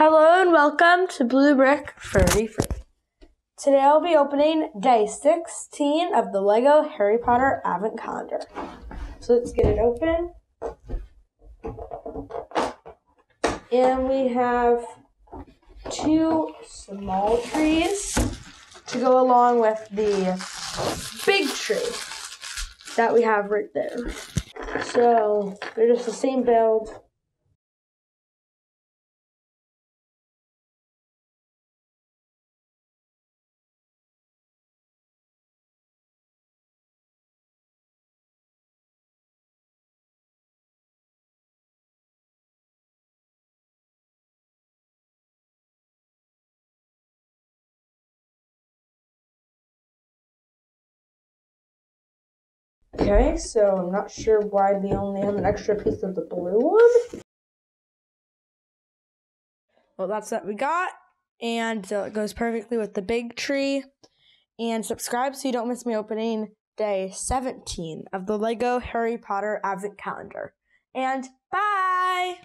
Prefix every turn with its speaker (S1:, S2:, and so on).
S1: Hello and welcome to Blue Brick Thirty-Three. Today I'll be opening day 16 of the Lego Harry Potter Advent Calendar. So let's get it open. And we have two small trees to go along with the big tree that we have right there. So they're just the same build. Okay, so I'm not sure why they only have an extra piece of the blue one. Well, that's what we got. And so it goes perfectly with the big tree. And subscribe so you don't miss me opening day 17 of the Lego Harry Potter Advent Calendar. And bye!